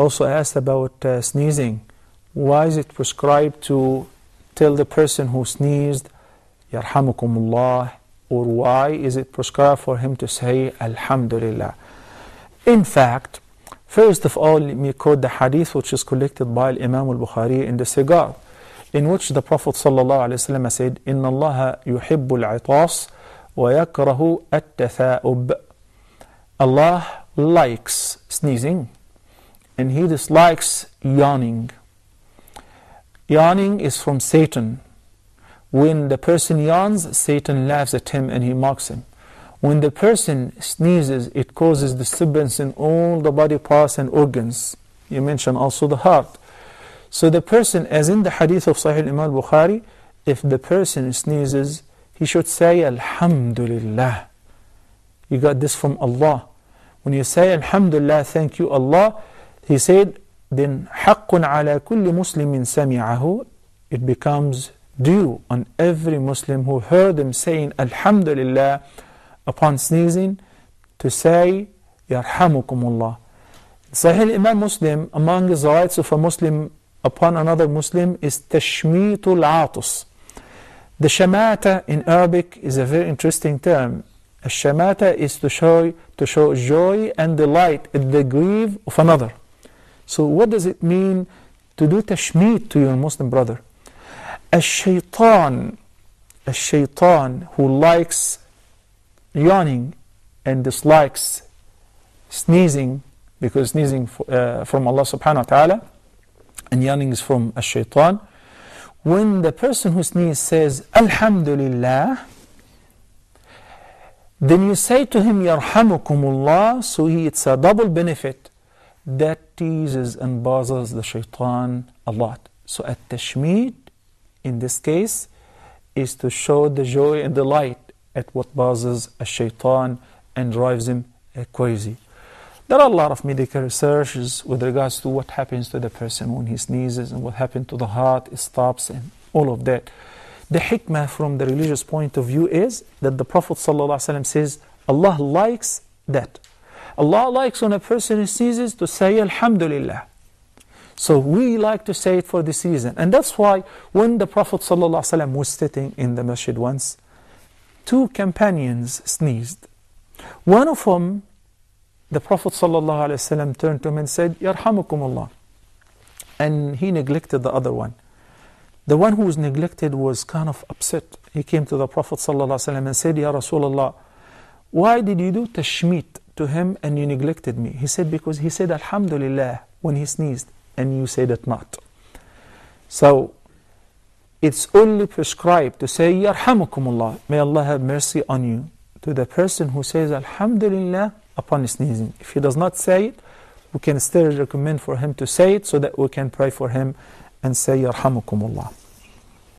Also asked about uh, sneezing. Why is it prescribed to tell the person who sneezed, Yarhamukumullah, or why is it prescribed for him to say Alhamdulillah? In fact, first of all, let me quote the hadith which is collected by Imam al Bukhari in the cigar, in which the Prophet ﷺ said, Inna Allah yuhibbul itas wa yakrahu at Allah likes sneezing and he dislikes yawning. Yawning is from Satan. When the person yawns, Satan laughs at him and he mocks him. When the person sneezes, it causes disturbance in all the body parts and organs. You mentioned also the heart. So the person, as in the hadith of Sahih Imam Bukhari, if the person sneezes, he should say Alhamdulillah. You got this from Allah. When you say Alhamdulillah, thank you Allah, he said, then حق على كل مسلم سمعه it becomes due on every Muslim who heard him saying Alhamdulillah upon sneezing to say Yarhamukumullah. Sahih Imam Muslim, among the rights of a Muslim upon another Muslim is Tashmitul Atus. The shamata in Arabic is a very interesting term. A shamata is to show, to show joy and delight at the grief of another. So what does it mean to do tashmeet to your Muslim brother? A shaitan, a shaitan who likes yawning and dislikes sneezing, because sneezing uh, from Allah subhanahu wa ta'ala, and yawning is from a shaitan. When the person who sneezes says, Alhamdulillah, then you say to him, Yarhamukumullah, so he, it's a double benefit that teases and bothers the shaitan a lot. So at tashmeed, in this case, is to show the joy and delight at what bothers a shaitan and drives him crazy. There are a lot of medical researches with regards to what happens to the person when he sneezes and what happens to the heart, it stops and all of that. The hikmah from the religious point of view is that the Prophet ﷺ says, Allah likes that. Allah likes when a person sneezes to say Alhamdulillah. So we like to say it for this reason. And that's why when the Prophet ﷺ was sitting in the masjid once, two companions sneezed. One of them, the Prophet ﷺ turned to him and said, Yarhamukumullah. And he neglected the other one. The one who was neglected was kind of upset. He came to the Prophet ﷺ and said, Ya Rasulullah, why did you do tashmit? To him and you neglected me. He said, because he said Alhamdulillah when he sneezed and you said it not. So it's only prescribed to say Yarhamukumullah, may Allah have mercy on you, to the person who says Alhamdulillah upon sneezing. If he does not say it, we can still recommend for him to say it so that we can pray for him and say Yarhamukumullah.